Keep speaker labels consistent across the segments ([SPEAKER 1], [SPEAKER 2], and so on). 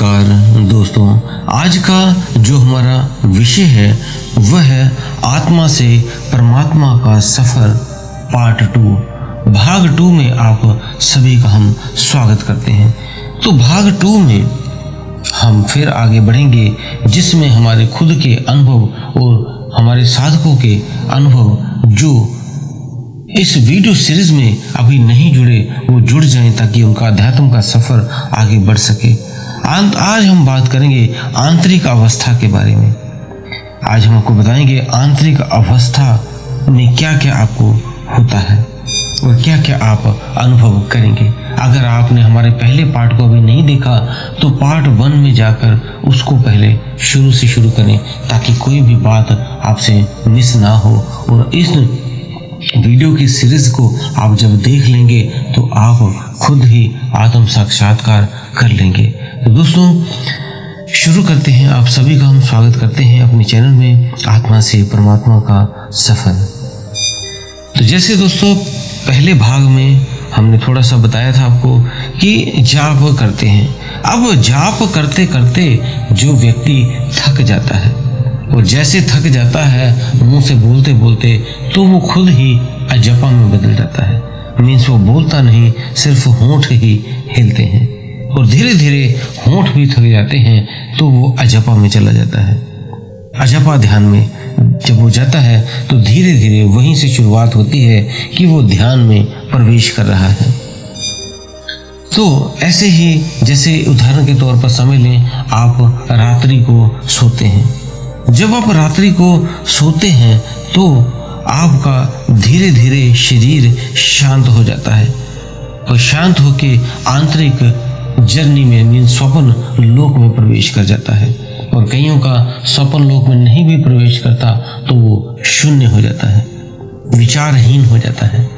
[SPEAKER 1] नमस्कार दोस्तों, आज का जो हमारा विषय है, वह है आत्मा से परमात्मा का सफ़र पार्ट टू भाग टू में आप सभी का हम स्वागत करते हैं। तो भाग टू में हम फिर आगे बढ़ेंगे, जिसमें हमारे खुद के अनुभव और हमारे साधकों के अनुभव, जो इस वीडियो सीरीज़ में अभी नहीं जुड़े, वो जुड़ जाएँ ताकि उनका अध्यात्म का सफ़र आगे बढ़ सके। आज हम बात करेंगे आंतरिक अवस्था के बारे में। आज हम आपको बताएँगे आंतरिक अवस्था में क्या क्या आपको होता है और क्या क्या आप अनुभव करेंगे। अगर आपने हमारे पहले पार्ट को अभी नहीं देखा तो पार्ट वन में जाकर उसको पहले शुरू से शुरू करें, ताकि कोई भी बात आपसे मिस ना हो। और इस वीडियो की सीरीज़ को आप जब देख लेंगे तो आप खुद ही आत्म साक्षात्कार कर लेंगे। दोस्तों, शुरू करते हैं आप सभी का, हम स्वागत करते हैं अपने चैनल में, आत्मा से परमात्मा का सफ़र। तो जैसे दोस्तों, पहले भाग में हमने थोड़ा सा बताया था आपको कि जाप करते हैं। अब जाप करते करते जो व्यक्ति थक जाता है, और जैसे थक जाता है, मुँह से बोलते बोलते तो वो खुद ही अजपा में बदल जाता है। मीन्स वो बोलता नहीं, सिर्फ़ होंठ ही हिलते हैं। और धीरे धीरे होंठ भी थक जाते हैं तो वो अजपा में चला जाता है। अजपा ध्यान में जब वो जाता है तो धीरे धीरे वहीं से शुरुआत होती है कि वो ध्यान में प्रवेश कर रहा है। तो ऐसे ही जैसे उदाहरण के तौर पर समझ लें, आप रात्रि को सोते हैं। जब आप रात्रि को सोते हैं तो आपका धीरे धीरे शरीर शांत हो जाता है और शांत होकर आंतरिक जर्नी में मीन स्वप्न लोक में प्रवेश कर जाता है। और कईयों का स्वप्न लोक में नहीं भी प्रवेश करता तो वो शून्य हो जाता है, विचारहीन हो जाता है।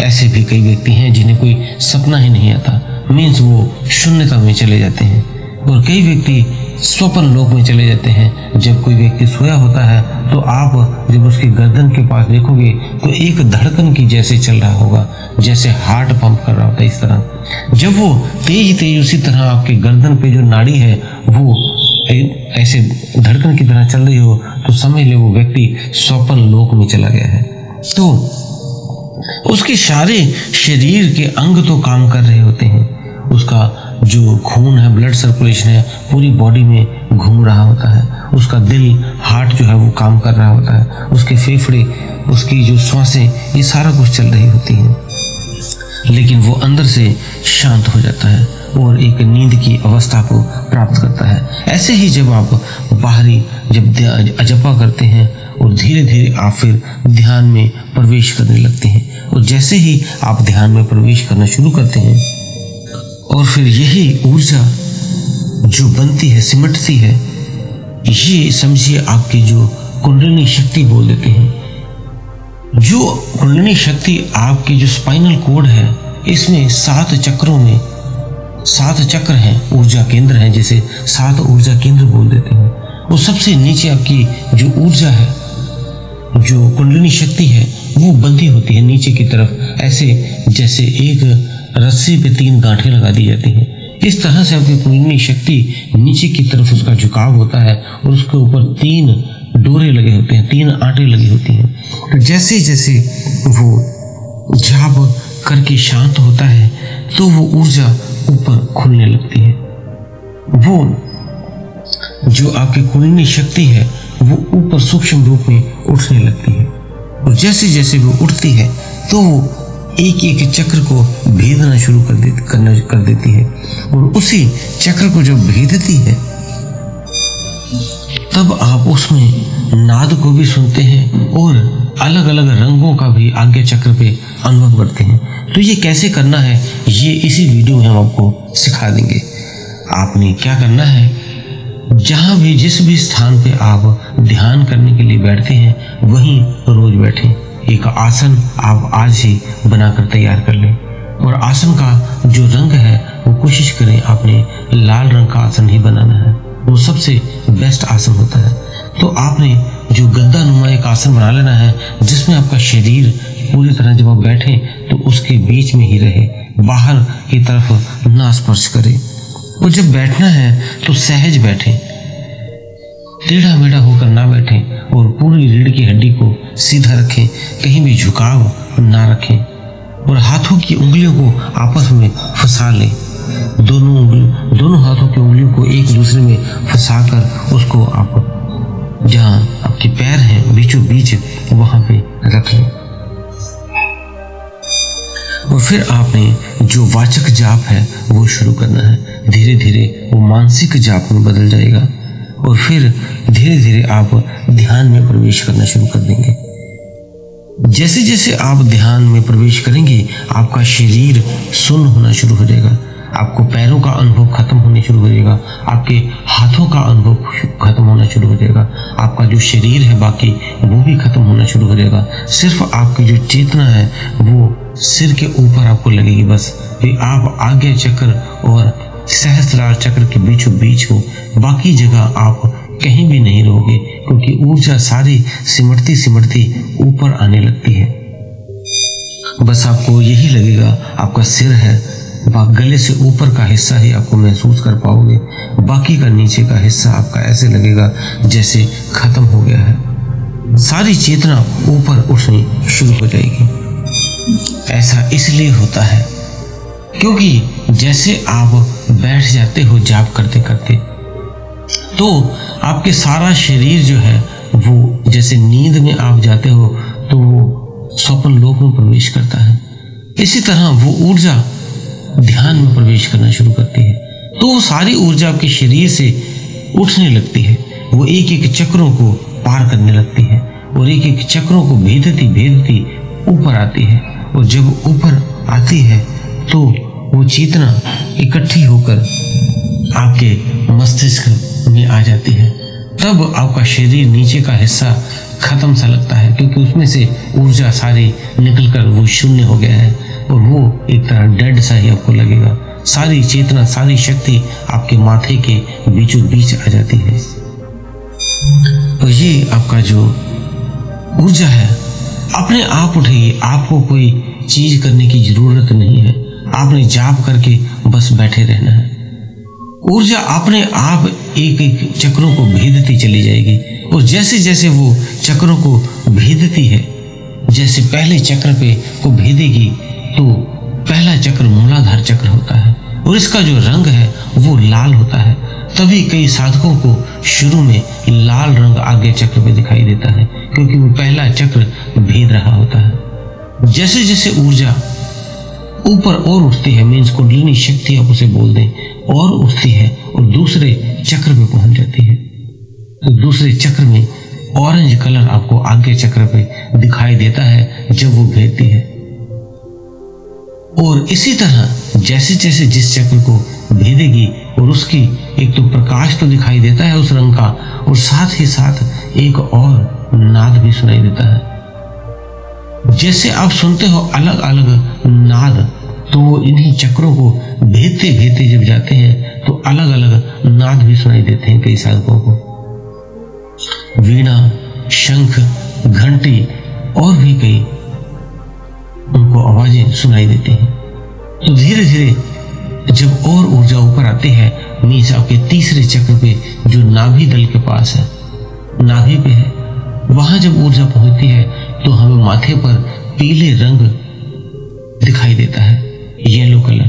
[SPEAKER 1] ऐसे भी कई व्यक्ति हैं जिन्हें कोई सपना ही नहीं आता मीन्स वो शून्यता में चले जाते हैं। और कई व्यक्ति स्वप्न लोक में चले जाते हैं। जब कोई व्यक्ति सोया होता है तो आप जब उसकी गर्दन के पास देखोगे तो एक धड़कन की जैसे चल रहा होगा, जैसे हार्ट पंप कर रहा होता है इस तरह। जब वो तेज तेज उसी तरह आपके गर्दन पे जो नाड़ी है, वो ऐसे धड़कन की तरह चल रही हो तो समझ ले वो व्यक्ति स्वप्न लोक में चला गया है। तो उसके सारे शरीर के अंग तो काम कर रहे होते हैं। उसका जो खून है ब्लड सर्कुलेशन है, पूरी बॉडी में घूम रहा होता है। उसका दिल हार्ट जो है, वो काम कर रहा होता है। उसके फेफड़े, उसकी जो श्वासें ये सारा कुछ चल रही होती हैं। लेकिन वो अंदर से शांत हो जाता है और एक नींद की अवस्था को प्राप्त करता है। ऐसे ही जब आप बाहरी, जब अजपा करते हैं और धीरे धीरे आप फिर ध्यान में प्रवेश करने लगते हैं। और जैसे ही आप ध्यान में प्रवेश करना शुरू करते हैं और फिर यही ऊर्जा जो बनती है, सिमटती है, ये समझिए आपकी जो कुंडलिनी शक्ति बोल देते हैं। जो कुंडलिनी शक्ति आपकी जो स्पाइनल कोड है, इसमें सात चक्रों में, सात चक्र हैं, ऊर्जा केंद्र हैं, जैसे सात ऊर्जा केंद्र बोल देते हैं। वो सबसे नीचे आपकी जो ऊर्जा है, जो कुंडलिनी शक्ति है, वो बंधी होती है नीचे की तरफ़। ऐसे जैसे एक रस्सी पे तीन गांठें लगा दी जाती हैं। इस तरह से आपकी कुंडली शक्ति नीचे की तरफ़ उसका झुकाव होता है और उसके ऊपर तीन डोरे लगे होते हैं, तीन आटे लगी होती हैं। तो जैसे जैसे वो जाप करके शांत होता है तो वो ऊर्जा ऊपर खुलने लगती है। वो जो आपकी कुंडली शक्ति है, वो ऊपर सूक्ष्म रूप में उठने लगती है। और जैसे जैसे वो उठती है तो वो एक एक चक्र को भेदना शुरू कर दे, करना, कर देती है। और उसी चक्र को जब भेदती है, तब आप उसमें नाद को भी सुनते हैं और अलग अलग रंगों का भी आज्ञा चक्र पे अनुभव करते हैं। तो ये कैसे करना है, ये इसी वीडियो में हम आपको सिखा देंगे। आपने क्या करना है, जहाँ भी, जिस भी स्थान पे आप ध्यान करने के लिए बैठते हैं, वहीं रोज बैठें। एक आसन आप आज ही बनाकर तैयार कर लें। और आसन का जो रंग है, वो कोशिश करें आपने लाल रंग का आसन ही बनाना है। वो सबसे बेस्ट आसन होता है। तो आपने जो गद्दा नुमा एक आसन बना लेना है, जिसमें आपका शरीर पूरी तरह जब आप बैठे तो उसके बीच में ही रहे। बाहर की तरफ़ ना स्पर्श करें। और जब बैठना है तो सहज बैठे। टेढ़ा मेढ़ा होकर ना बैठे और पूरी रीढ़ की हड्डी को सीधा रखें, कहीं भी झुकाव ना रखें और हाथों की उंगलियों को आपस में फंसा लें। दोनों उंगली, दोनों हाथों की उंगलियों को एक दूसरे में फंसा कर उसको आप, जहाँ आपके पैर हैं बीचों बीच वहाँ पे रख लें। और फिर आपने जो वाचक जाप है, वो शुरू करना है। धीरे धीरे वो मानसिक जाप में बदल जाएगा। और फिर धीरे धीरे आप ध्यान में प्रवेश करना शुरू कर देंगे। जैसे जैसे आप ध्यान में प्रवेश करेंगे, आपका शरीर सुन्न होना शुरू हो जाएगा। आपको पैरों का अनुभव खत्म होने शुरू हो जाएगा। आपके हाथों का अनुभव खत्म होना शुरू हो जाएगा। आपका जो शरीर है बाकी, वो भी खत्म होना शुरू हो जाएगा। सिर्फ़ आपकी जो चेतना है, वो सिर के ऊपर आपको लगेगी बस। कि आप आगे चक्र और सहस्त्रार चक्र के बीचों बीच हो। बाकी जगह आप कहीं भी नहीं रहोगे, क्योंकि ऊर्जा सारी सिमटती सिमटती ऊपर आने लगती है। बस आपको यही लगेगा, आपका सिर है। गले से ऊपर का हिस्सा ही आपको महसूस कर पाओगे। बाकी का नीचे का हिस्सा आपका ऐसे लगेगा, जैसे खत्म हो गया है। सारी चेतना ऊपर उठनी शुरू हो जाएगी। ऐसा इसलिए होता है क्योंकि जैसे आप बैठ जाते हो जाप करते करते तो आपके सारा शरीर जो है, वो जैसे नींद में आप जाते हो तो वो स्वप्न लोक में प्रवेश करता है। इसी तरह वो ऊर्जा ध्यान में प्रवेश करना शुरू करती है। तो वो सारी ऊर्जा आपके शरीर से उठने लगती है। वो एक एक चक्रों को पार करने लगती है और एक एक चक्रों को भेदती भेदती ऊपर आती है। और जब ऊपर आती है तो वो चेतना इकट्ठी होकर आपके मस्तिष्क में आ जाती है। तब आपका शरीर नीचे का हिस्सा खत्म सा लगता है, क्योंकि उसमें से ऊर्जा सारी निकलकर वो शून्य हो गया है और वो एक तरह डेड सा ही आपको लगेगा। सारी चेतना, सारी शक्ति आपके माथे के बीचों बीच आ जाती है। तो ये आपका जो ऊर्जा है, अपने आप उठेगी आपको कोई चीज़ करने की ज़रूरत नहीं है। आपने जाप करके बस बैठे रहना है। ऊर्जा अपने आप एक एक चक्रों को भेदती चली जाएगी। और जैसे जैसे वो चक्रों को भेदती है, जैसे पहले चक्र पे को भेदेगी तो पहला चक्र मूलाधार चक्र होता है। और इसका जो रंग है, वो लाल होता है। तभी कई साधकों को शुरू में लाल रंग आगे चक्र पे दिखाई देता है, क्योंकि वो पहला चक्र भेद रहा होता है। जैसे जैसे ऊर्जा ऊपर और उठती है मीन्स कुंडलिनी शक्ति आप उसे बोल दें। और उठती है और दूसरे चक्र में पहुँच जाती है। तो दूसरे चक्र में ऑरेंज कलर आपको आगे चक्र पे दिखाई देता है, जब वो भेदती है। और इसी तरह जैसे जैसे जिस चक्र को भेदेगी और उसकी एक तो प्रकाश तो दिखाई देता है उस रंग का, और साथ ही साथ एक और नाद भी सुनाई देता है। जैसे आप सुनते हो अलग अलग नाद तो वो इन्हीं चक्रों को भेदते भेदते जब जाते हैं तो अलग अलग नाद भी सुनाई देते हैं कई साधकों को। वीणा, शंख, घंटी और भी कई उनको आवाज़ें सुनाई देती हैं। तो धीरे धीरे जब और ऊर्जा ऊपर आती है मीस आपके तीसरे चक्र पे जो नाभि दल के पास है, नाभि पे है, वहाँ जब ऊर्जा पहुँचती है तो हमें माथे पर पीले रंग दिखाई देता है येलो कलर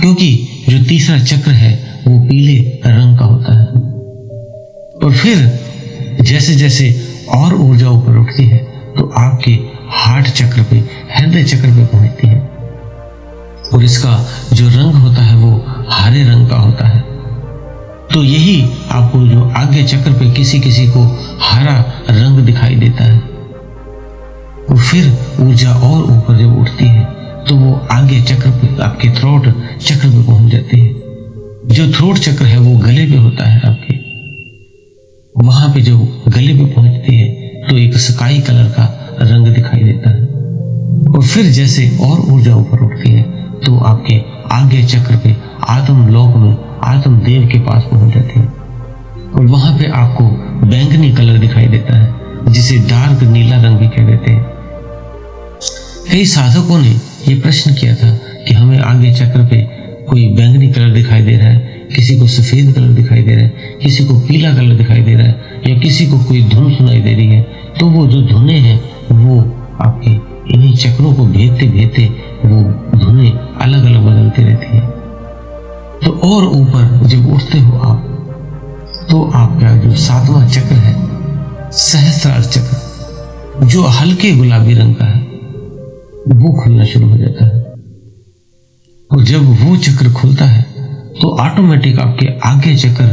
[SPEAKER 1] क्योंकि जो तीसरा चक्र है, वो पीले रंग का होता है। और फिर जैसे जैसे और ऊर्जा ऊपर उठती है तो आपके हार्ट चक्र पे, हृदय चक्र पे पहुँचती है। और इसका जो रंग होता है, वो हरे रंग का होता है। तो यही आपको जो आगे चक्र पे किसी किसी को हरा रंग दिखाई देता है। और फिर ऊर्जा और ऊपर जब उठती है तो वो आगे चक्र पे आपके थ्रोट चक्र पे पहुँच जाती है। जो थ्रोट चक्र है, वो गले पे होता है आपके। वहाँ पे जो गले पे पहुँचती है तो एक स्काई कलर का रंग दिखाई देता है। और फिर जैसे और ऊर्जा ऊपर उठती है तो आपके आगे चक्र पे आत्म लोक में आत्म देव के पास पहुँच जाते हैं। और वहाँ पे आपको बैंगनी कलर दिखाई देता है, जिसे डार्क नीला रंग भी कह देते हैं। कई साधकों ने ये प्रश्न किया था कि हमें आगे चक्र पे कोई बैंगनी कलर दिखाई दे रहा है, किसी को सफ़ेद कलर दिखाई दे रहा है, किसी को पीला कलर दिखाई दे रहा है, या किसी को कोई धुन सुनाई दे रही है तो वो जो धुने हैं, वो आपके इन्हीं चक्रों को भेजते भेजते वो धुने अलग अलग बदलती रहती है। तो और ऊपर जब उठते हो आप तो आपका जो सातवां चक्र है सहस्त्रार चक्र, जो हल्के गुलाबी रंग का है वो खुलना शुरू हो जाता है। और जब वो चक्र खुलता है तो ऑटोमेटिक आपके आगे चक्र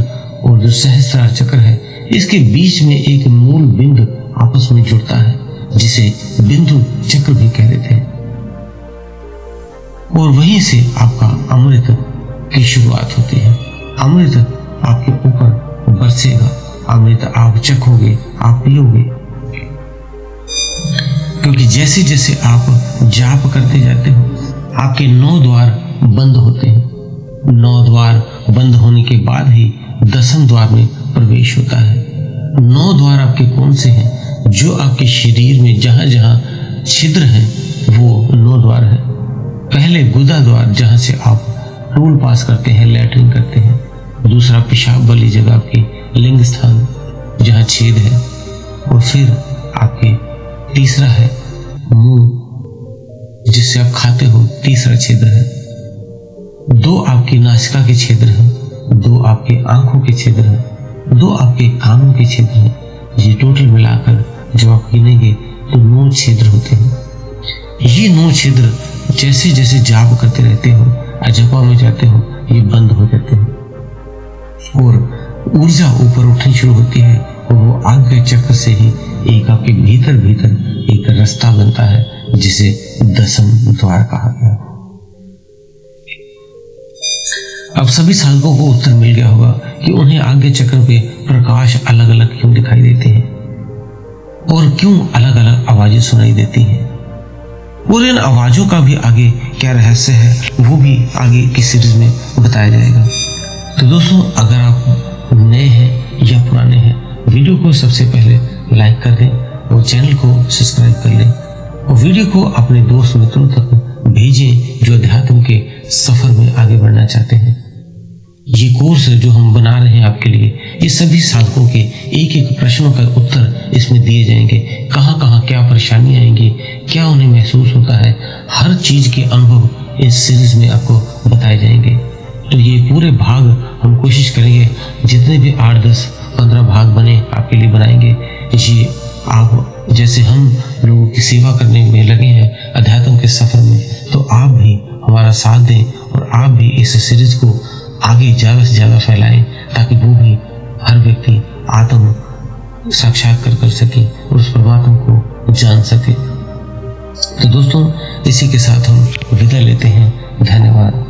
[SPEAKER 1] और जो सहस्त्रार चक्र है, इसके बीच में एक मूल बिंदु आपस में जुड़ता है, जिसे बिंदु चक्र भी कह देते हैं। और वहीं से आपका अमृत की शुरुआत होती है। अमृत आपके ऊपर बरसेगा। अमृत आप चखोगे आप पियोगे। क्योंकि जैसे जैसे आप जाप करते जाते हो, आपके नौ द्वार बंद होते हैं। नौ द्वार बंद होने के बाद ही दसम द्वार में प्रवेश होता है। नौ द्वार आपके कौन से हैं? जो आपके शरीर में जहाँ जहाँ छिद्र हैं, वो नौ द्वार है। पहले गुदा द्वार जहाँ से आप टूल पास करते हैं, लैट्रिन करते हैं। दूसरा पेशाब वाली जगह आपकी लिंग स्थान जहाँ छेद है। और फिर आपके तीसरा है मुँह जिससे आप खाते हो, तीसरा क्षेत्र है। दो आपकी नासिका के क्षेत्र हैं, दो आपके आँखों के क्षेत्र हैं, दो आपके कानों के क्षेत्र हैं। ये टोटल मिलाकर जब आप गिनेंगे तो नौ क्षेत्र होते हैं। ये नौ क्षेत्र जैसे जैसे जाप करते रहते हो, अजपा में जाते हो, ये बंद हो जाते हैं। और ऊर्जा ऊपर उठनी शुरू होती है और वो आग के चक्र से ही एक आपके भीतर भीतर एक रास्ता बनता है, जिसे दसम द्वार कहा गया। अब सभी साधकों को उत्तर मिल गया होगा कि उन्हें आगे चक्र पे प्रकाश अलग अलग क्यों दिखाई देते हैं? और क्यों अलग अलग आवाज़ें सुनाई देती हैं? और इन आवाजों का भी आगे क्या रहस्य है, वो भी आगे की सीरीज़ में बताया जाएगा। तो दोस्तों, अगर आप नए हैं या पुराने हैं वीडियो को सबसे पहले लाइक कर दें और चैनल को सब्सक्राइब कर लें और वीडियो को अपने दोस्त मित्रों तक भेजें जो अध्यात्म के सफ़र में आगे बढ़ना चाहते हैं। ये कोर्स जो हम बना रहे हैं आपके लिए, ये सभी साधकों के एक एक प्रश्नों का उत्तर इसमें दिए जाएँगे। कहाँ कहाँ क्या परेशानी आएँगी, क्या उन्हें महसूस होता है, हर चीज़ के अनुभव इस सीरीज़ में आपको बताए जाएँगे। तो ये पूरे भाग हम कोशिश करेंगे, जितने भी आठ दस पंद्रह भाग बने, आपके लिए बनाएँगे। ये आप जैसे हम लोगों की सेवा करने में लगे हैं, अध्यात्म के सफ़र में तो आप भी हमारा साथ दें और आप भी इस सीरीज़ को आगे ज़्यादा से ज़्यादा फैलाएँ, ताकि वो भी हर व्यक्ति आत्म साक्षात्कार कर सके और उस परमात्मा को जान सके। तो दोस्तों, इसी के साथ हम विदा लेते हैं। धन्यवाद।